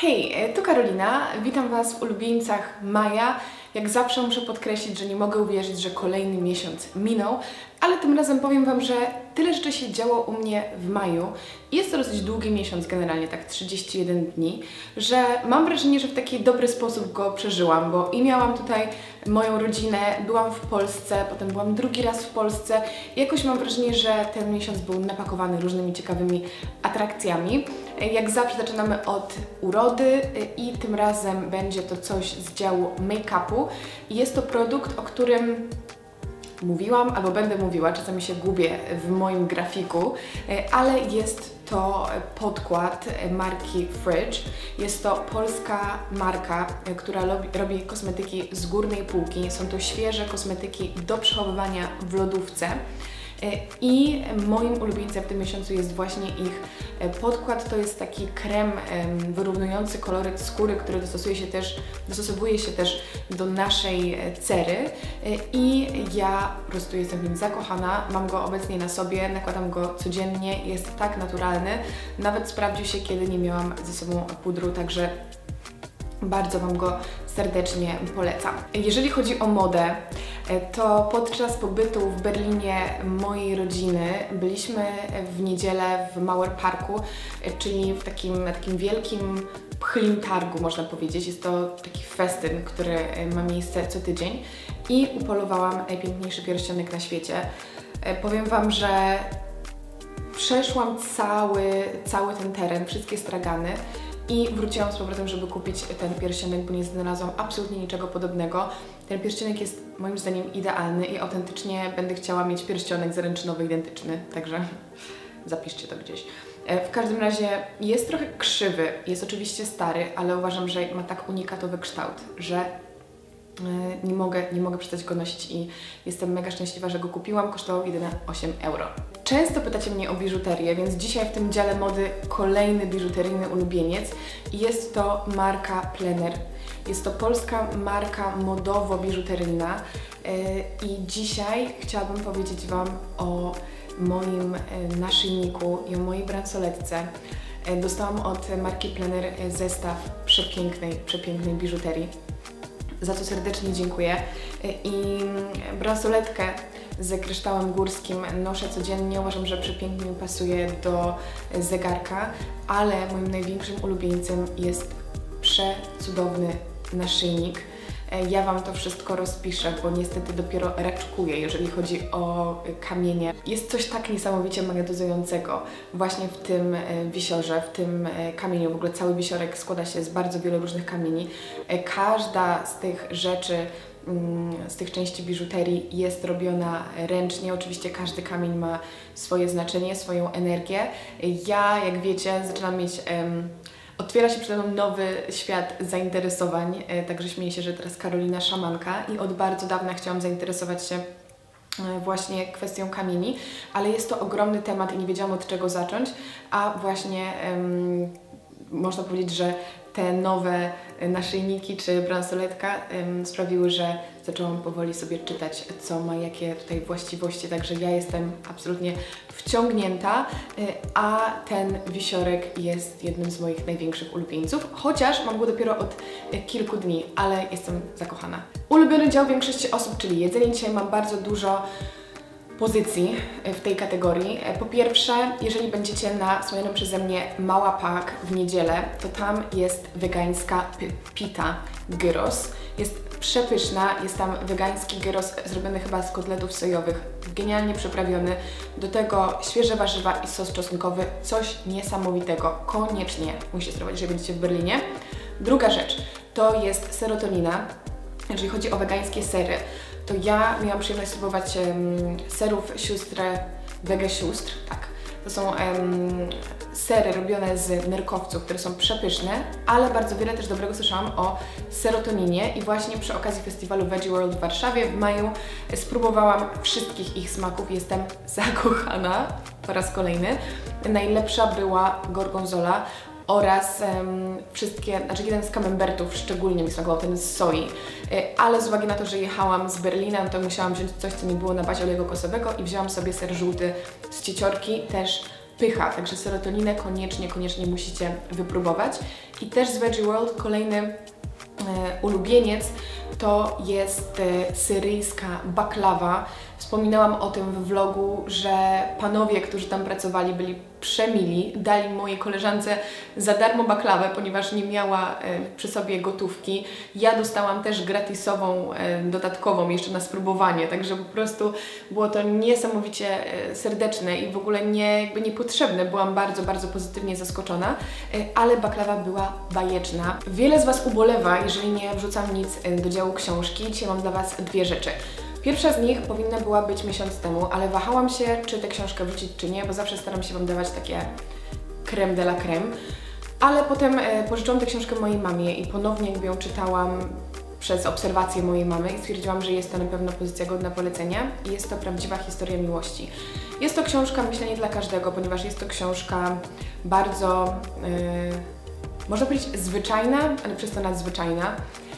Hej, e, tu Karolina. Witam Was w ulubieńcach maja. Jak zawsze muszę podkreślić, że nie mogę uwierzyć, że kolejny miesiąc minął, ale tym razem powiem Wam, że tyle rzeczy się działo u mnie w maju. Jest to dosyć długi miesiąc, generalnie tak 31 dni, że mam wrażenie, że w taki dobry sposób go przeżyłam, bo i miałam tutaj moją rodzinę, byłam w Polsce, potem byłam drugi raz w Polsce i jakoś mam wrażenie, że ten miesiąc był napakowany różnymi ciekawymi atrakcjami. Jak zawsze zaczynamy od urody i tym razem będzie to coś z działu make-upu. Jest to produkt, o którym mówiłam albo będę mówiła, czasami się gubię w moim grafiku, ale jest to podkład marki Fridge. Jest to polska marka, która robi kosmetyki z górnej półki. Są to świeże kosmetyki do przechowywania w lodówce. E, I moim ulubieńcem w tym miesiącu jest właśnie ich e, podkład. To jest taki krem wyrównujący koloryt skóry, który dostosuje się też, dostosowuje się też do naszej e, cery. I ja po prostu jestem w nim zakochana. Mam go obecnie na sobie, nakładam go codziennie. Jest tak naturalny. Nawet sprawdził się, kiedy nie miałam ze sobą pudru, także bardzo Wam go serdecznie polecam. Jeżeli chodzi o modę, e, to podczas pobytu w Berlinie mojej rodziny byliśmy w niedzielę w Mauer Parku, e, czyli w takim, takim wielkim pchlim targu, można powiedzieć. Jest to taki festyn, który e, ma miejsce co tydzień i upolowałam najpiękniejszy pierścionek na świecie. Powiem Wam, że przeszłam cały, cały ten teren, wszystkie stragany i wróciłam z powrotem, żeby kupić ten pierścionek, bo nie znalazłam absolutnie niczego podobnego. Ten pierścionek jest moim zdaniem idealny i autentycznie będę chciała mieć pierścionek zaręczynowy identyczny, także zapiszcie to gdzieś. E, w każdym razie jest trochę krzywy, jest oczywiście stary, ale uważam, że ma tak unikatowy kształt, że nie mogę, nie mogę przestać go nosić i jestem mega szczęśliwa, że go kupiłam. Kosztował jedynie 8 euro. Często pytacie mnie o biżuterię, więc dzisiaj w tym dziale mody kolejny biżuteryjny ulubieniec jest to marka Plener. Jest to polska marka modowo-biżuteryjna e, i dzisiaj chciałabym powiedzieć Wam o moim e, naszyjniku i o mojej bransoletce. Dostałam od marki Plener zestaw przepięknej, przepięknej biżuterii za co serdecznie dziękuję. I bransoletkę z kryształem górskim noszę codziennie. Uważam, że przepięknie mi pasuje do zegarka, ale moim największym ulubieńcem jest przecudowny naszyjnik ja Wam to wszystko rozpiszę, bo niestety dopiero raczkuję, jeżeli chodzi o kamienie. Jest coś tak niesamowicie magnetyzującego właśnie w tym e, wisiorze, w tym e, kamieniu. W ogóle cały wisiorek składa się z bardzo wielu różnych kamieni. Każda z tych rzeczy mm, z tych części biżuterii jest robiona ręcznie. Oczywiście każdy kamień ma swoje znaczenie, swoją energię. Ja, jak wiecie, zaczynam mieć Otwiera się przede mną nowy świat zainteresowań, e, także śmieję się, że teraz Karolina szamanka i od bardzo dawna chciałam zainteresować się e, właśnie kwestią kamieni, ale jest to ogromny temat i nie wiedziałam od czego zacząć, a właśnie można powiedzieć, że te nowe naszyjniki czy bransoletka sprawiły, że zaczęłam powoli sobie czytać, co ma jakie tutaj właściwości, także ja jestem absolutnie wciągnięta, y, a ten wisiorek jest jednym z moich największych ulubieńców, chociaż mam go dopiero od y, kilku dni, ale jestem zakochana. Ulubiony dział większości osób, czyli jedzenie. Dzisiaj mam bardzo dużo pozycji e, w tej kategorii. Po pierwsze, jeżeli będziecie na wspomnianym przeze mnie Mała Pak w niedzielę, to tam jest wegańska pita gyros. Jest przepyszna, jest tam wegański gyros zrobiony chyba z kotletów sojowych, genialnie przyprawiony. Do tego świeże warzywa i sos czosnkowy, coś niesamowitego. Koniecznie musicie spróbować, jeżeli będziecie w Berlinie. Druga rzecz to jest serotonina, jeżeli chodzi o wegańskie sery to ja miałam przyjemność spróbować um, serów sióstr Wege Sióstr, tak. To są um, sery robione z nerkowców, które są przepyszne, ale bardzo wiele też dobrego słyszałam o serotoninie i właśnie przy okazji festiwalu Veggie World w Warszawie w maju spróbowałam wszystkich ich smaków. Jestem zakochana po raz kolejny. Najlepsza była gorgonzola oraz um, wszystkie, znaczy jeden z camembertów szczególnie mi smakował, ten z soi, y, ale z uwagi na to, że jechałam z Berlina, to musiałam wziąć coś, co nie było na bazie oleju kokosowego i wzięłam sobie ser żółty z cieciorki, też pycha, także serotoninę koniecznie, koniecznie musicie wypróbować. I też z Veggie World kolejny e, ulubieniec to jest e, syryjska baklawa. Wspominałam o tym w vlogu, że panowie, którzy tam pracowali, byli przemili. Dali mojej koleżance za darmo baklawę, ponieważ nie miała e, przy sobie gotówki. Ja dostałam też gratisową, e, dodatkową jeszcze na spróbowanie, także po prostu było to niesamowicie e, serdeczne i w ogóle nie, jakby niepotrzebne. Byłam bardzo, bardzo pozytywnie zaskoczona, ale baklawa była bajeczna. Wiele z Was ubolewa, jeżeli nie wrzucam nic do działu książki. Dzisiaj mam dla Was dwie rzeczy. Pierwsza z nich powinna była być miesiąc temu, ale wahałam się, czy tę książkę wrzucić, czy nie, bo zawsze staram się Wam dawać takie creme de la creme. Ale potem e, pożyczyłam tę książkę mojej mamie i ponownie jakby ją czytałam przez obserwację mojej mamy i stwierdziłam, że jest to na pewno pozycja godna polecenia i jest to prawdziwa historia miłości. Jest to książka, myślę, nie dla każdego, ponieważ jest to książka bardzo, yy, można powiedzieć, zwyczajna, ale przez to nadzwyczajna.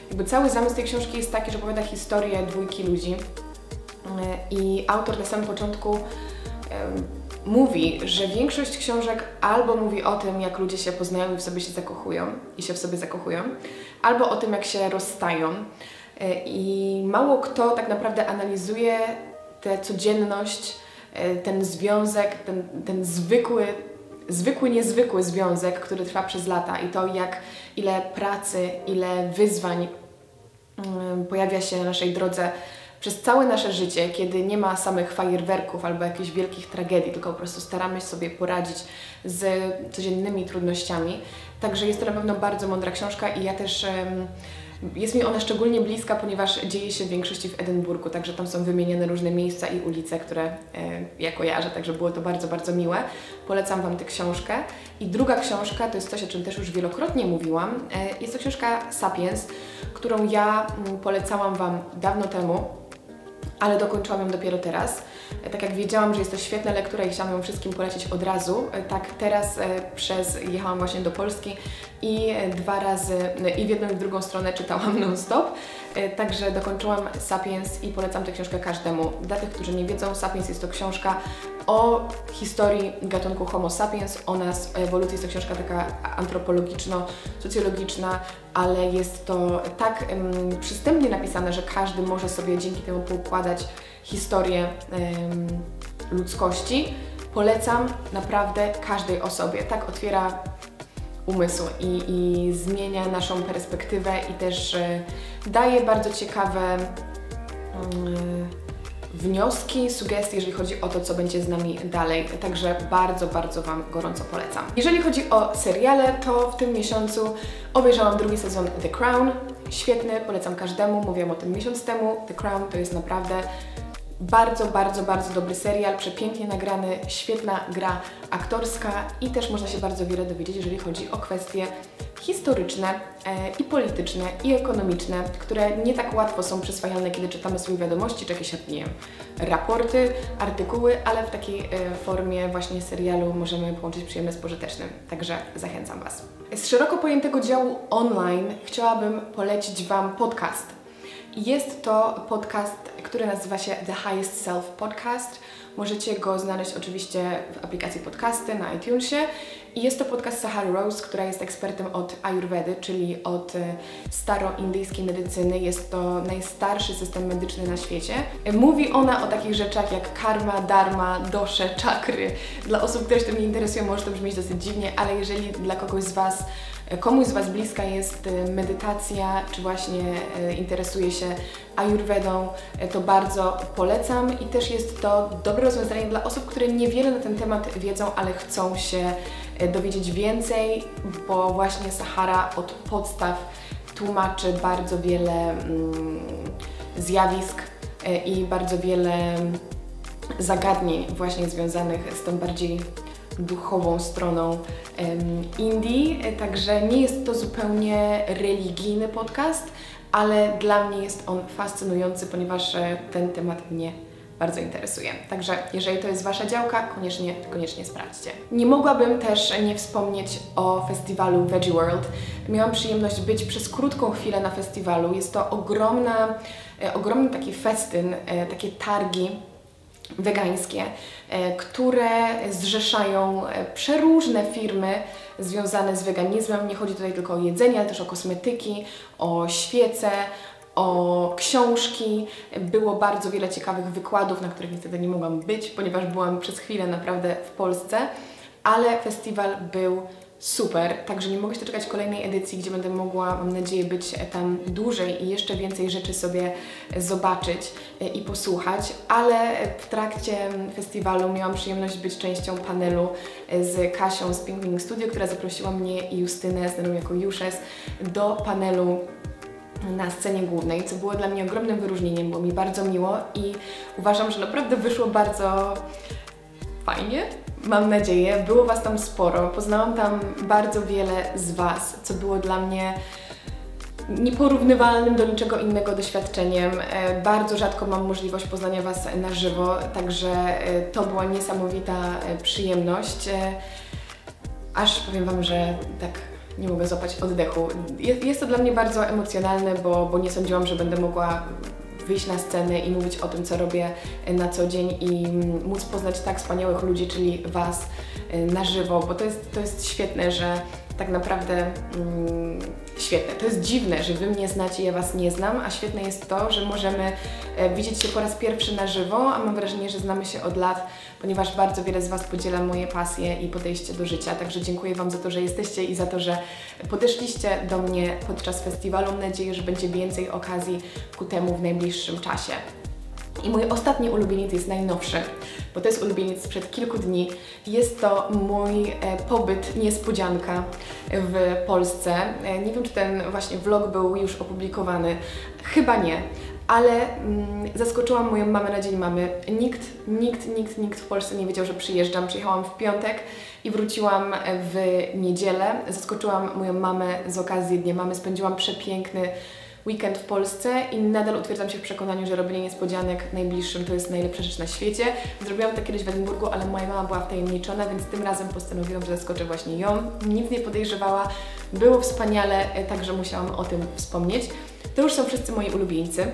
Jakby cały zamysł tej książki jest taki, że opowiada historię dwójki ludzi e, i autor na samym początku mówi, że większość książek albo mówi o tym, jak ludzie się poznają i w sobie się zakochują i się w sobie zakochują, albo o tym, jak się rozstają. E, I mało kto tak naprawdę analizuje tę codzienność, e, ten związek, ten, ten zwykły, zwykły, niezwykły związek, który trwa przez lata i to, jak ile pracy, ile wyzwań pojawia się na naszej drodze przez całe nasze życie, kiedy nie ma samych fajerwerków albo jakichś wielkich tragedii, tylko po prostu staramy się sobie poradzić z codziennymi trudnościami. Także jest to na pewno bardzo mądra książka i ja też jest mi ona szczególnie bliska, ponieważ dzieje się w większości w Edynburgu, także tam są wymienione różne miejsca i ulice, które e, ja kojarzę, także było to bardzo, bardzo miłe. Polecam Wam tę książkę. I druga książka to jest coś, o czym też już wielokrotnie mówiłam. E, jest to książka Sapiens, którą ja mm, polecałam Wam dawno temu ale dokończyłam ją dopiero teraz. E, tak jak wiedziałam, że jest to świetna lektura i chciałam ją wszystkim polecić od razu, e, tak teraz e, przez jechałam właśnie do Polski i dwa razy i w jedną i w drugą stronę czytałam non-stop. Także dokończyłam Sapiens i polecam tę książkę każdemu. Dla tych, którzy nie wiedzą, Sapiens jest to książka o historii gatunku Homo sapiens, o nas, o ewolucji. Jest to książka taka antropologiczno-socjologiczna, ale jest to tak um, przystępnie napisane, że każdy może sobie dzięki temu poukładać historię um, ludzkości. Polecam naprawdę każdej osobie. Tak otwiera umysł i, i zmienia naszą perspektywę i też y, daje bardzo ciekawe y, wnioski, sugestie, jeżeli chodzi o to, co będzie z nami dalej. Także bardzo, bardzo Wam gorąco polecam. Jeżeli chodzi o seriale, to w tym miesiącu obejrzałam drugi sezon The Crown. Świetny, polecam każdemu, mówiłam o tym miesiąc temu. The Crown to jest naprawdę bardzo, bardzo, bardzo dobry serial, przepięknie nagrany, świetna gra aktorska i też można się bardzo wiele dowiedzieć, jeżeli chodzi o kwestie historyczne e, i polityczne i ekonomiczne, które nie tak łatwo są przyswajane, kiedy czytamy swoje wiadomości czy jakieś, nie wiem, raporty, artykuły, ale w takiej e, formie właśnie serialu możemy połączyć przyjemne z pożytecznym. Także zachęcam Was. Z szeroko pojętego działu online chciałabym polecić Wam podcast. Jest to podcast, który nazywa się The Highest Self Podcast. Możecie go znaleźć oczywiście w aplikacji podcasty na iTunesie i jest to podcast Sahara Rose, która jest ekspertem od Ayurvedy, czyli od e, staroindyjskiej medycyny. Jest to najstarszy system medyczny na świecie. Mówi ona o takich rzeczach jak karma, dharma, dosze, czakry. Dla osób, które się tym nie interesują, może to brzmieć dosyć dziwnie, ale jeżeli dla kogoś z Was komuś z Was bliska jest e, medytacja, czy właśnie e, interesuje się ayurvedą, to bardzo polecam. I też jest to dobre rozwiązanie dla osób, które niewiele na ten temat wiedzą, ale chcą się dowiedzieć więcej, bo właśnie Sahara od podstaw tłumaczy bardzo wiele mm, zjawisk i bardzo wiele zagadnień właśnie związanych z tą bardziej duchową stroną Indii, e, także nie jest to zupełnie religijny podcast, ale dla mnie jest on fascynujący, ponieważ ten temat mnie bardzo interesuje. Także jeżeli to jest Wasza działka, koniecznie, koniecznie sprawdźcie. Nie mogłabym też nie wspomnieć o festiwalu Veggie World. Miałam przyjemność być przez krótką chwilę na festiwalu. Jest to ogromna, e, ogromny taki festyn, e, takie targi wegańskie, e, które zrzeszają e, przeróżne firmy związane z weganizmem. Nie chodzi tutaj tylko o jedzenie, ale też o kosmetyki, o świece, o książki. Było bardzo wiele ciekawych wykładów, na których niestety nie mogłam być, ponieważ byłam przez chwilę naprawdę w Polsce, ale festiwal był super, także nie mogę się doczekać kolejnej edycji, gdzie będę mogła, mam nadzieję, być tam dłużej i jeszcze więcej rzeczy sobie zobaczyć e, i posłuchać, ale w trakcie festiwalu miałam przyjemność być częścią panelu e, z Kasią z Pink Wing Studio, która zaprosiła mnie i Justynę, znaną jako Juszes, do panelu na scenie głównej, co było dla mnie ogromnym wyróżnieniem, było mi bardzo miło i uważam, że naprawdę wyszło bardzo fajnie, mam nadzieję. Było Was tam sporo, poznałam tam bardzo wiele z Was, co było dla mnie nieporównywalnym do niczego innego doświadczeniem. E, bardzo rzadko mam możliwość poznania Was na żywo, także e, to była niesamowita e, przyjemność. Aż powiem Wam, że tak nie mogę złapać oddechu. Jest, to dla mnie bardzo emocjonalne, bo, bo nie sądziłam, że będę mogła wyjść na scenę i mówić o tym, co robię na co dzień i móc poznać tak wspaniałych ludzi, czyli Was na żywo, bo to jest, to jest świetne, że tak naprawdę mm, świetne. To jest dziwne, że Wy mnie znacie, ja Was nie znam, a świetne jest to, że możemy e, widzieć się po raz pierwszy na żywo, a mam wrażenie, że znamy się od lat, ponieważ bardzo wiele z Was podziela moje pasje i podejście do życia. Także dziękuję Wam za to, że jesteście i za to, że podeszliście do mnie podczas festiwalu. Mam nadzieję, że będzie więcej okazji ku temu w najbliższym czasie. I mój ostatni ulubieniec jest najnowszy, bo to jest ulubieniec sprzed kilku dni. Jest to mój e, pobyt niespodzianka w Polsce. E, nie wiem, czy ten właśnie vlog był już opublikowany. Chyba nie, ale mm, zaskoczyłam moją mamę na dzień mamy. Nikt, nikt, nikt, nikt w Polsce nie wiedział, że przyjeżdżam. Przyjechałam w piątek i wróciłam w niedzielę. Zaskoczyłam moją mamę z okazji Dnia Mamy. Spędziłam przepiękny weekend w Polsce i nadal utwierdzam się w przekonaniu, że robienie niespodzianek najbliższym to jest najlepsza rzecz na świecie. Zrobiłam to kiedyś w Edynburgu, ale moja mama była wtajemniczona, więc tym razem postanowiłam, że zaskoczę właśnie ją. Nic nie podejrzewała, było wspaniale, e, także musiałam o tym wspomnieć. To już są wszyscy moi ulubieńcy.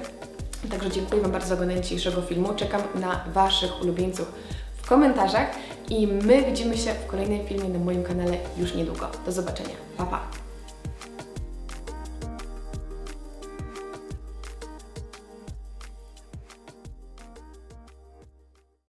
Także dziękuję Wam bardzo za oglądanie dzisiejszego filmu. Czekam na Waszych ulubieńców w komentarzach i my widzimy się w kolejnym filmie na moim kanale już niedługo. Do zobaczenia. Pa, pa!